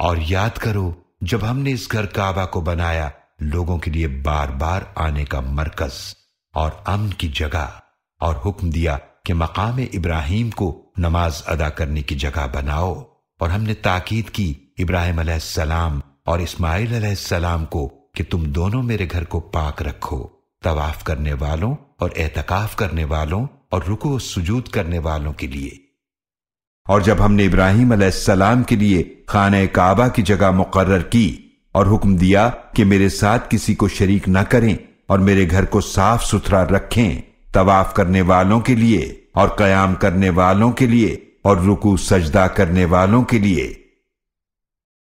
और याद करो, जब हमने इस घर काबा को बनाया, लोगों के लिए बार बार आने का मरकज और अमन की जगह और हुक्म दिया कि मकाम इब्राहिम को नमाज़ अदा करने की जगह बनाओ। और हमने ताकीद की इब्राहिम सलाम और इस्माइल सलाम को कि तुम दोनों मेरे घर को पाक रखो। तवाफ करने वालों और एहतकाफ करने वालों और रुको सुजूद करने वालों के लिए। और जब हमने इब्राहिम सलाम के लिए खान काबा की जगह मुकर्र की और हुक्म दिया कि मेरे साथ किसी को शरीक न करें और मेरे घर को साफ़ सुथरा रखें, तवाफ करने वालों के लिए और कयाम करने वालों के लिए और रुकू सजदा करने वालों के लिए।